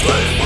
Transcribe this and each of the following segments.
Sleep!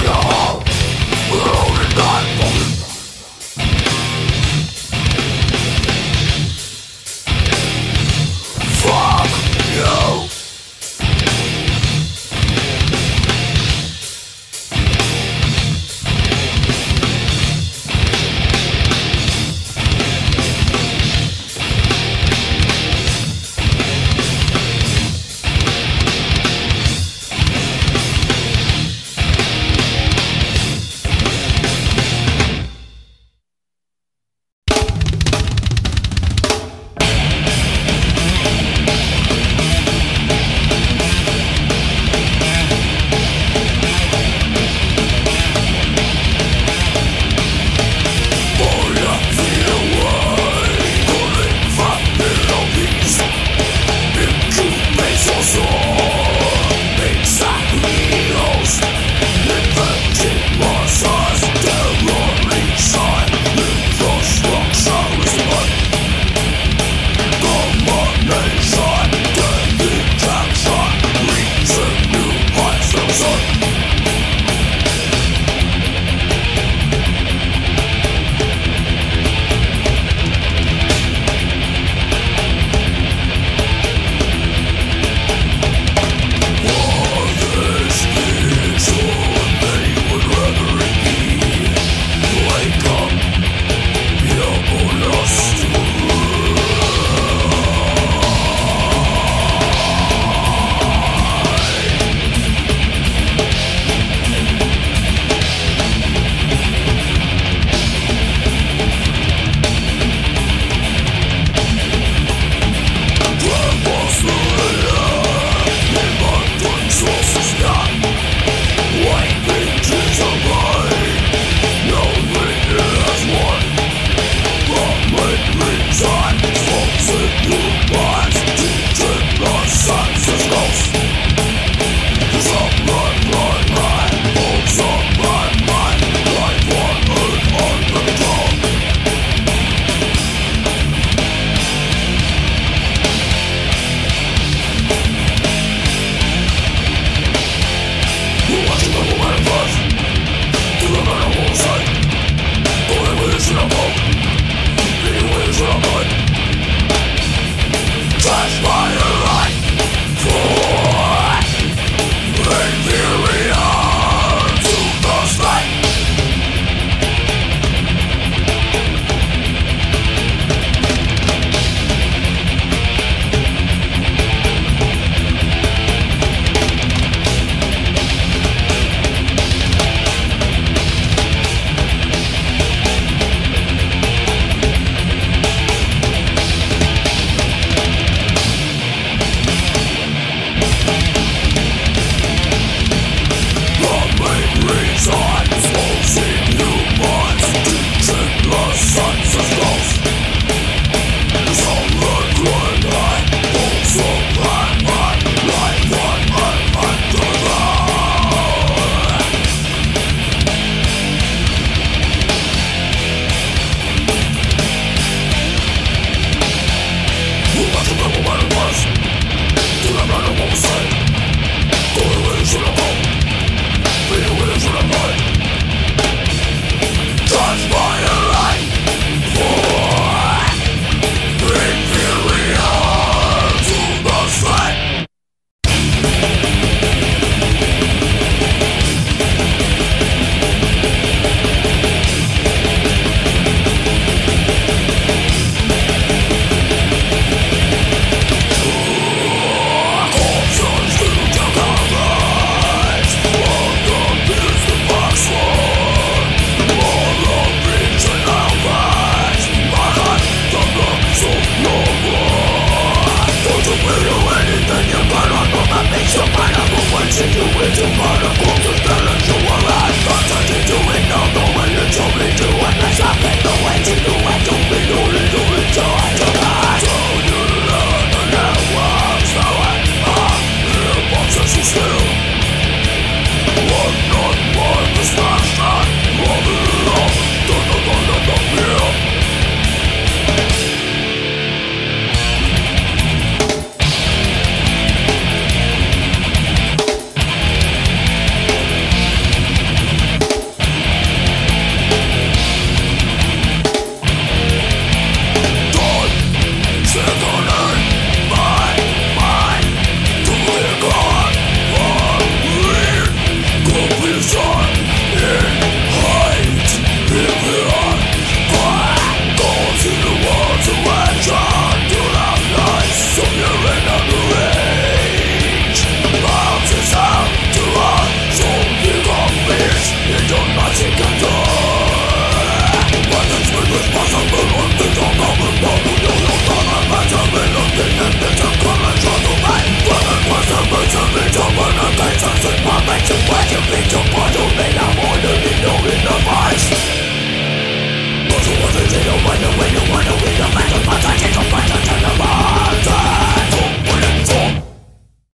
your.